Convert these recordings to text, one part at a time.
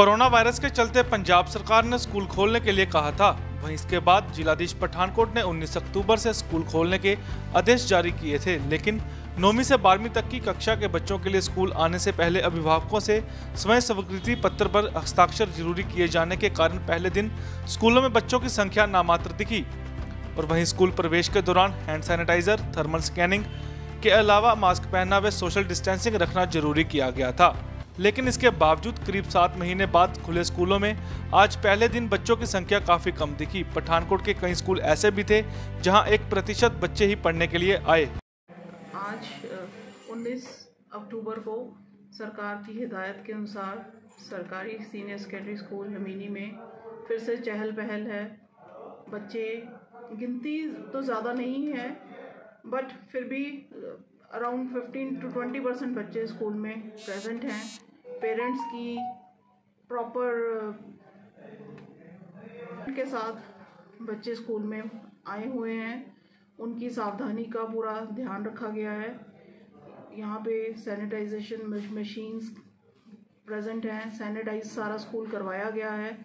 Corona virus के चलते पंजाब सरकार ने स्कूल खोलने के लिए कहा था। वहीं इसके बाद जिलाधीश पठानकोट ने 19 अक्टूबर से स्कूल खोलने के आदेश जारी किए थे, लेकिन नौवीं से बारहवीं तक की कक्षा के बच्चों के लिए स्कूल आने से पहले अभिभावकों से स्वयं स्वीकृति पत्र पर हस्ताक्षर ज़रूरी किए जाने के कारण पहले दिन स्कूलों में बच्चों की संख्या नामात्र दिखी। और वहीं स्कूल प्रवेश के दौरान हैंड सैनिटाइजर, थर्मल स्कैनिंग के अलावा मास्क पहनना व सोशल डिस्टेंसिंग रखना ज़रूरी किया गया था। लेकिन इसके बावजूद करीब सात महीने बाद खुले स्कूलों में आज पहले दिन बच्चों की संख्या काफ़ी कम दिखी। पठानकोट के कई स्कूल ऐसे भी थे जहाँ एक प्रतिशत बच्चे ही पढ़ने के लिए आए। आज 19 अक्टूबर को सरकार की हिदायत के अनुसार सरकारी सीनियर सेकेंडरी स्कूल नमीनी में फिर से चहल पहल है। बच्चे, गिनती तो ज़्यादा नहीं है, बट फिर भी around fifteen to twenty percent बच्चे स्कूल में प्रेजेंट हैं। पेरेंट्स की प्रॉपर के साथ बच्चे स्कूल में आए हुए हैं। उनकी सावधानी का पूरा ध्यान रखा गया है। यहाँ पे सैनिटाइजेशन मशीन्स प्रेजेंट हैं। सैनिटाइज सारा स्कूल करवाया गया है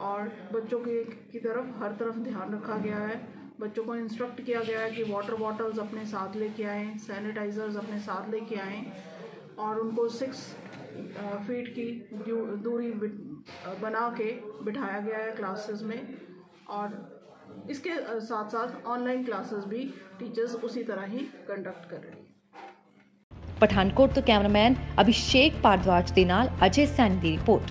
और बच्चों के, की तरफ़ हर तरफ़ ध्यान रखा गया है। बच्चों को इंस्ट्रक्ट किया गया है कि वाटर बॉटल्स अपने साथ लेके आएँ सैनिटाइज़र्स अपने साथ लेके आएँ और उनको सिक्स फीट की दूरी बना के बिठाया गया है क्लासेस में और इसके साथ साथ ऑनलाइन क्लासेस भी टीचर्स उसी तरह ही कंडक्ट कर रही है। पठानकोट तो कैमरामैन अभिषेक भारद्वाज के अजय सैन की रिपोर्ट।